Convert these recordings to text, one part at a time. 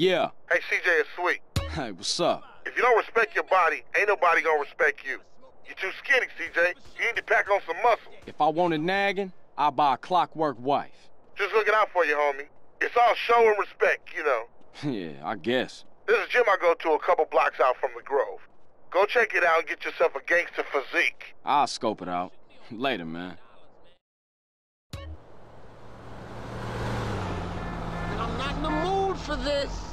Yeah. Hey, CJ, it's Sweet. Hey, what's up? If you don't respect your body, ain't nobody gonna respect you. You're too skinny, CJ. You need to pack on some muscle. If I wanted nagging, I'd buy a clockwork wife. Just looking out for you, homie. It's all show and respect, you know. yeah, I guess. This is a gym I go to a couple blocks out from the Grove. Go check it out and get yourself a gangster physique. I'll scope it out. Later, man. And I'm not in the mood for this.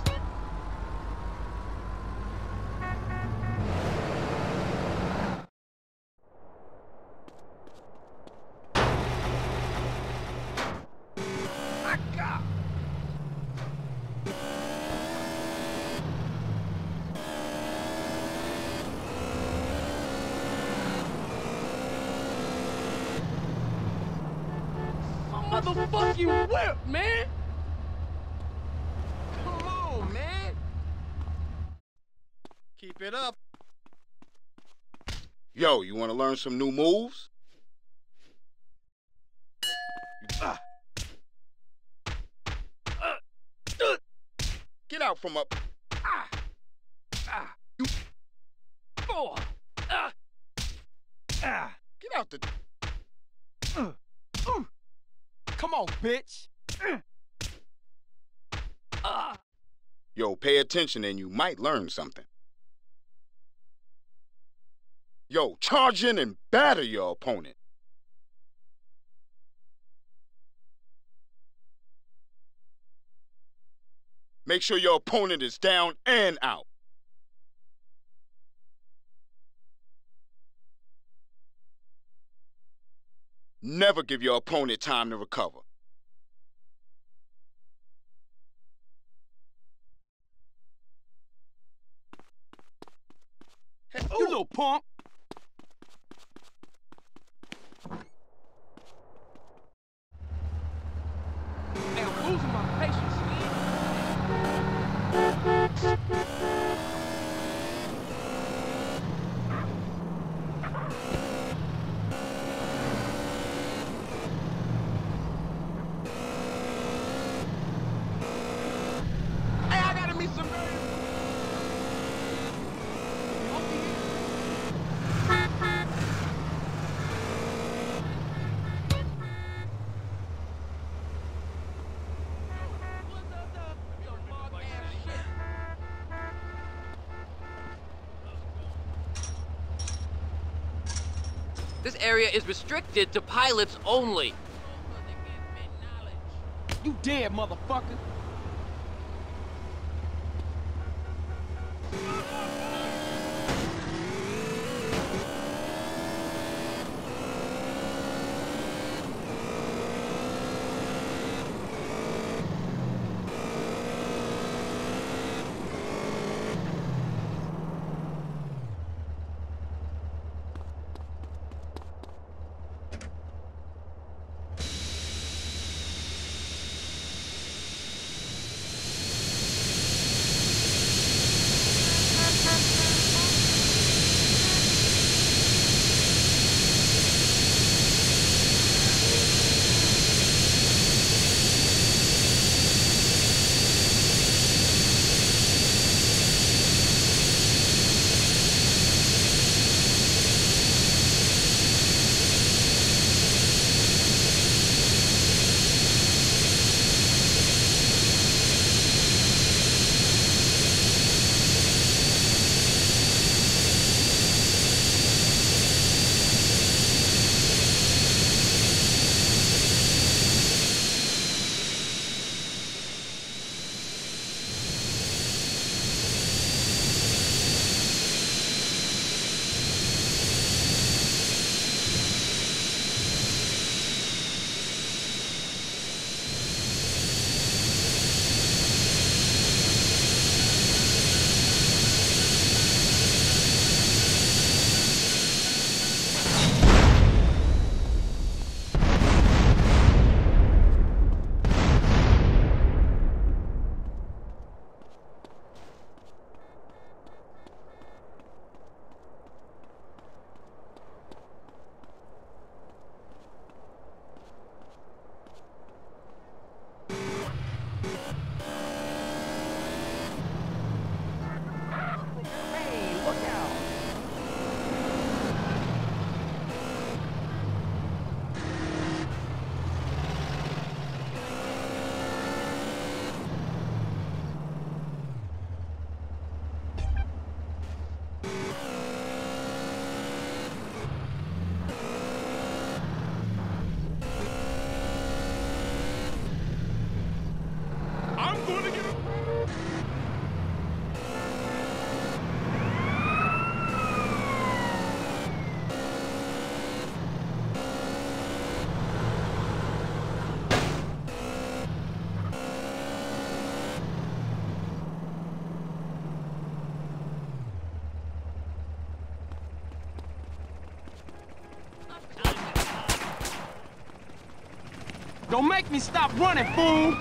Motherfucking whip, man! Come on, man! Keep it up. Yo, you want to learn some new moves? Ah. Uh, Get out from up. Ah. Ah. You. Oh. Ah. Ah. Get out the. Come on, bitch. Yo, pay attention and you might learn something. Yo, charge in and batter your opponent. Make sure your opponent is down and out. Never give your opponent time to recover. Hey, you little punk! Hey, I'm losing my patience, Hey, I gotta meet some This area is restricted to pilots only. You dead, motherfucker! Don't make me stop running, fool!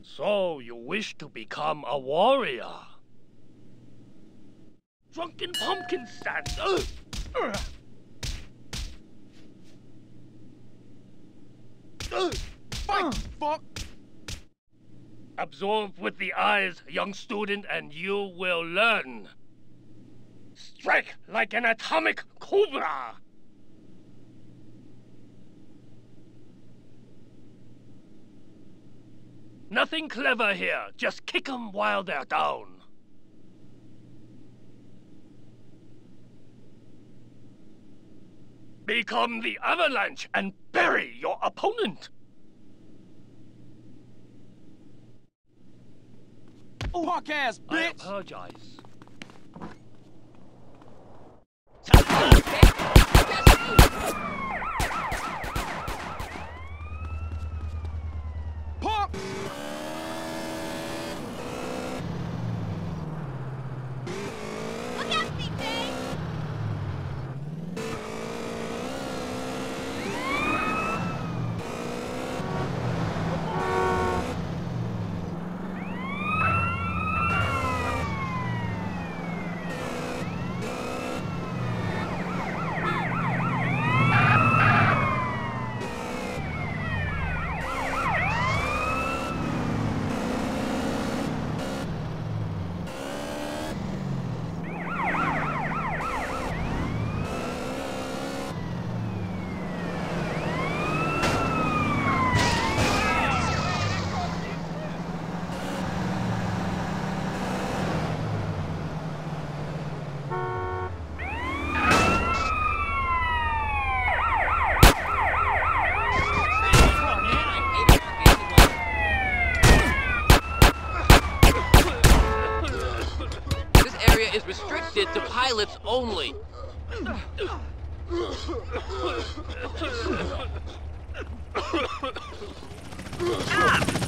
So you wish to become a warrior? Drunken pumpkin stand. Ugh. Ugh. Ugh. Fight, fuck! Absorb with the eyes, young student, and you will learn. Strike like an atomic cobra! Nothing clever here. Just kick 'em while they're down. Become the avalanche and bury your opponent. Punk ass I bitch! apologize. is restricted to pilots only. Ah!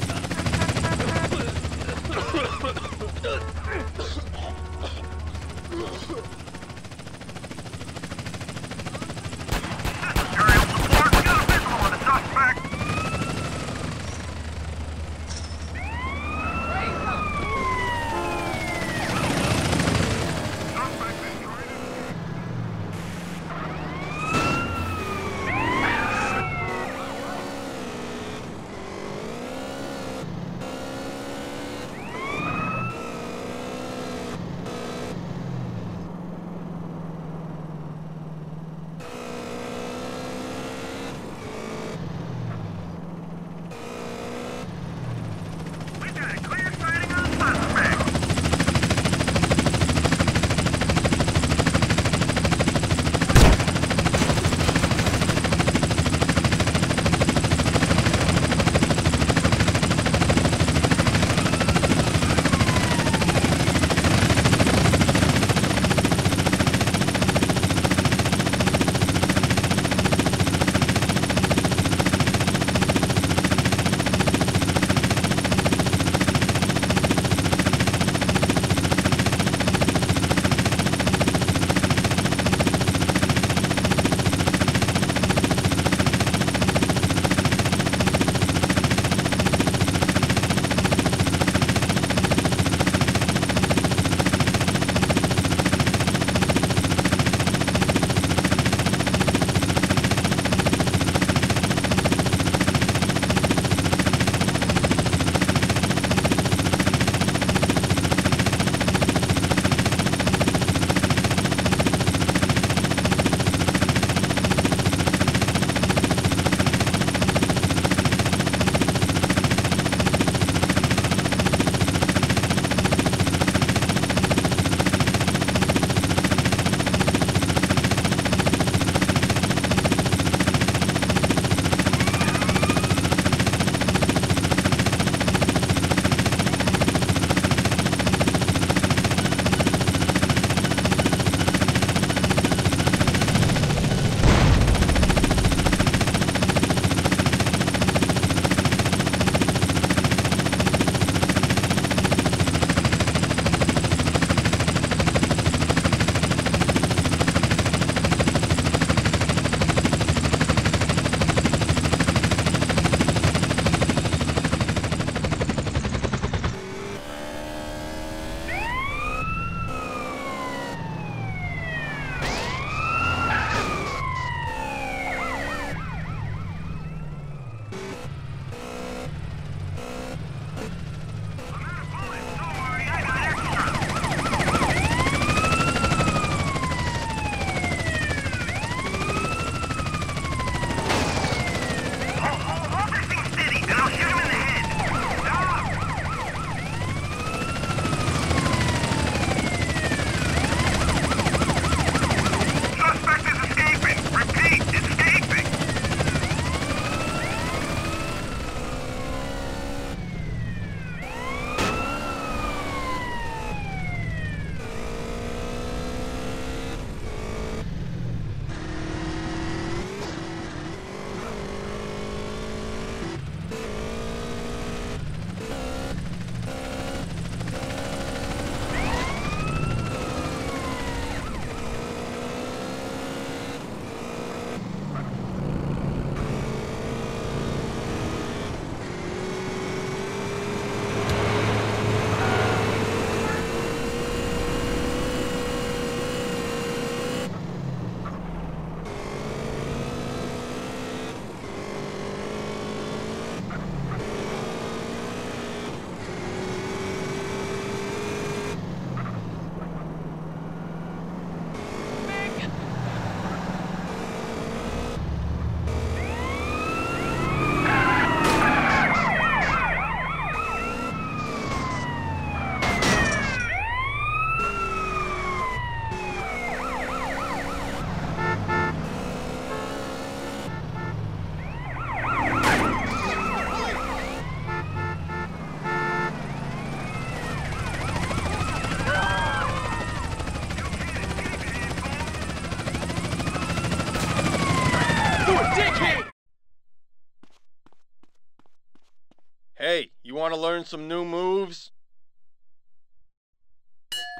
Hey! You want to learn some new moves?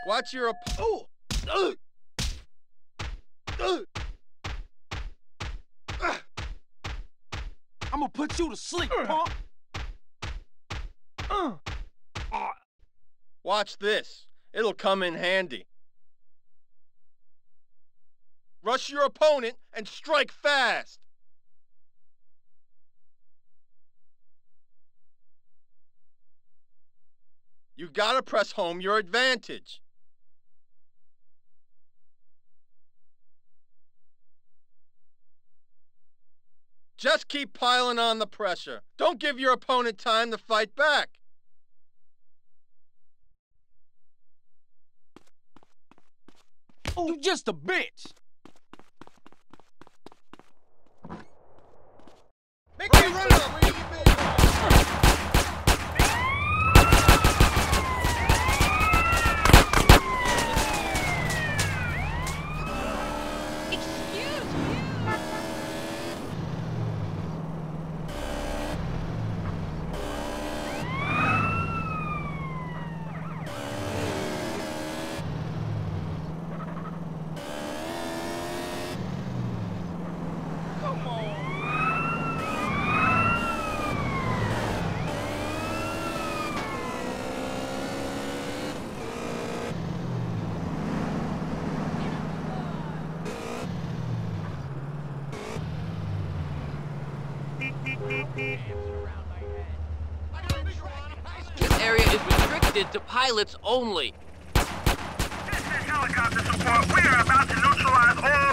Watch your op- Oh! I'm gonna put you to sleep, uh. punk! Uh. Watch this. It'll come in handy. Rush your opponent and strike fast! You gotta press home your advantage. Just keep piling on the pressure. Don't give your opponent time to fight back. Oh, you just a bitch. Make me run it Excuse you. This area is restricted to pilots only. This is helicopter support. We are about to neutralize all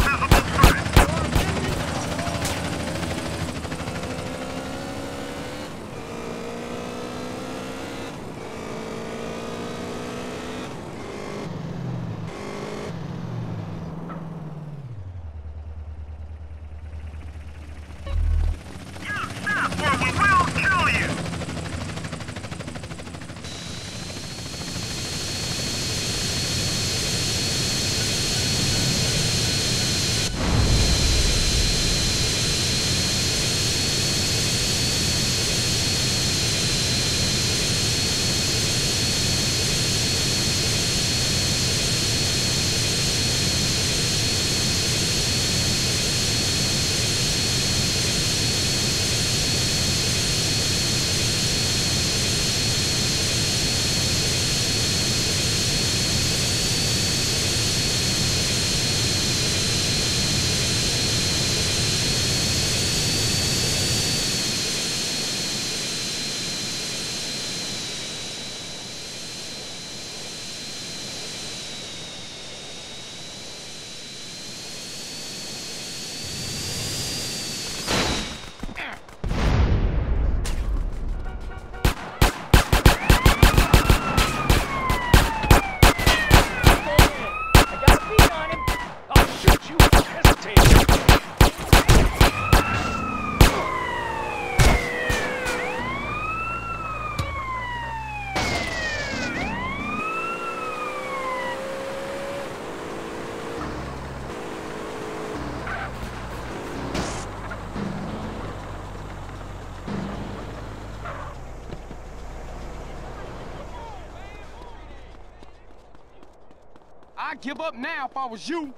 give up now if I was you.